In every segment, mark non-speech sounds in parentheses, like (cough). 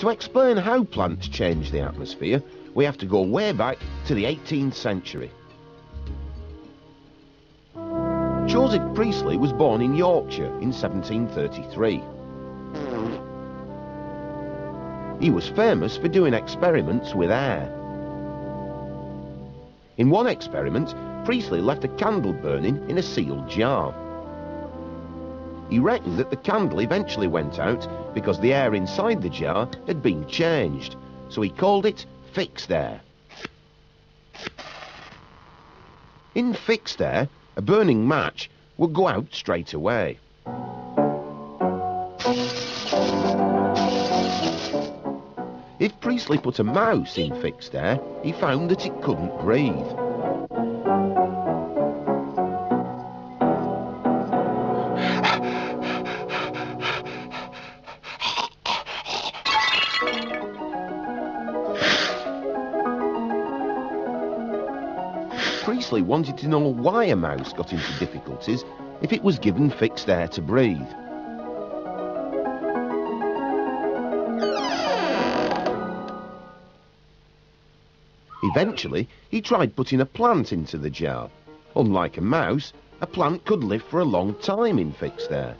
To explain how plants change the atmosphere, we have to go way back to the 18th century. Joseph Priestley was born in Yorkshire in 1733. He was famous for doing experiments with air. In one experiment, Priestley left a candle burning in a sealed jar. He reckoned that the candle eventually went out because the air inside the jar had been changed, so he called it fixed air. In fixed air, a burning match would go out straight away. If Priestley put a mouse in fixed air, he found that it couldn't breathe. Priestley wanted to know why a mouse got into difficulties if it was given fixed air to breathe. Eventually, he tried putting a plant into the jar. Unlike a mouse, a plant could live for a long time in fixed air.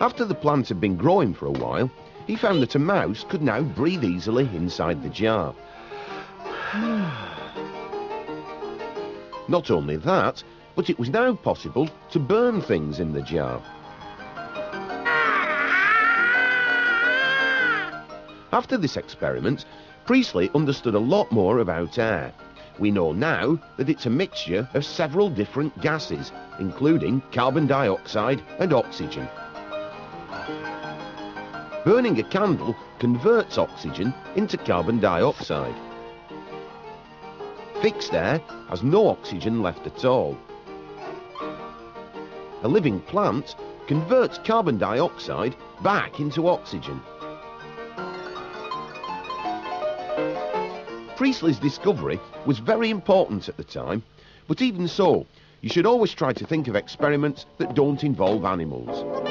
After the plant had been growing for a while, he found that a mouse could now breathe easily inside the jar. (sighs) Not only that, but it was now possible to burn things in the jar. After this experiment, Priestley understood a lot more about air. We know now that it's a mixture of several different gases, including carbon dioxide and oxygen. Burning a candle converts oxygen into carbon dioxide. Fixed air has no oxygen left at all. A living plant converts carbon dioxide back into oxygen. Priestley's discovery was very important at the time, but even so, you should always try to think of experiments that don't involve animals.